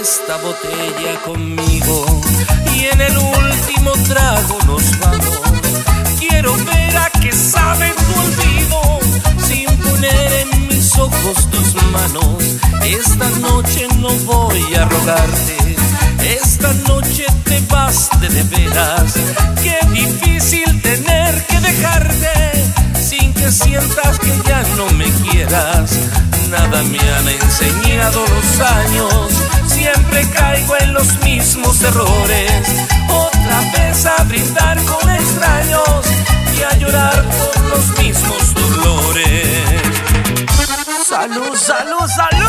esta botella conmigo y en el último trago nos vamos. Quiero ver a qué sabe tu olvido sin poner en mis ojos tus manos. Esta noche no voy a rogarte, esta noche te vas de de veras. Qué difícil tener que dejarte sin que sientas que ya no me quieras. Nada me han enseñado los años, siempre caigo en los mismos errores. Otra vez a brindar con extraños y a llorar por los mismos dolores. Salud, salud, salud.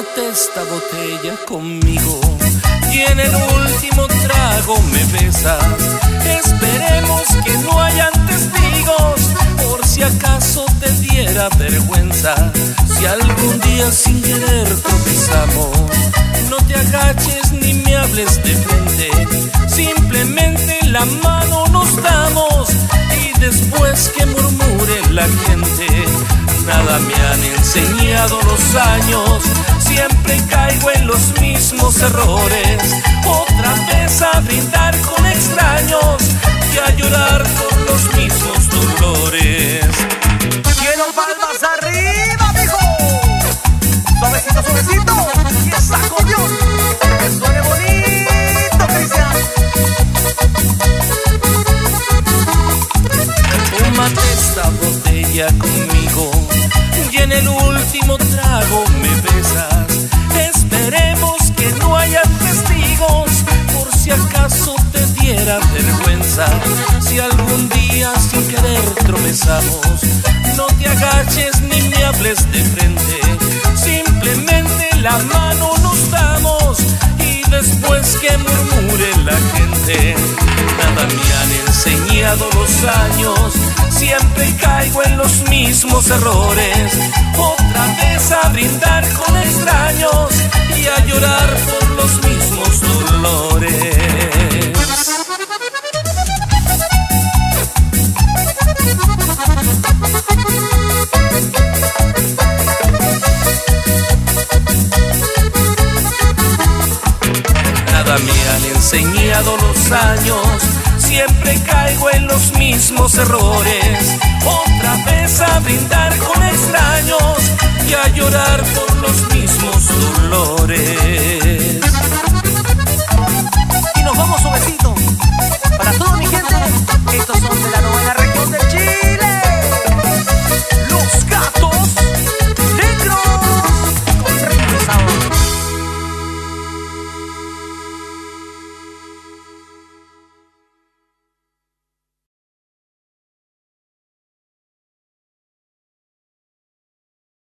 Tómate esta botella conmigo y en el último trago me besas. Esperemos que no hayan testigos por si acaso te diera vergüenza. Si algún día sin querer tropezamos, no te agaches ni me hables de frente. Simplemente la mano nos damos y después que murmure la gente. Nada me han enseñado los años, siempre caigo en los mismos errores. Otra vez a brindar con extraños y a llorar por los mismos dolores. Quiero palmas arriba, mijo. Suavecito, suavecito. Y esa acordeón. Que suene bonito, Cristian. Tómate esta botella conmigo y en el último trago me besas. Si algún día sin querer tropezamos, no te agaches ni me hables de frente. Simplemente la mano nos damos y después que murmure la gente. Nada me han enseñado los años, siempre caigo en los mismos errores. Me han enseñado los años, siempre caigo en los mismos errores.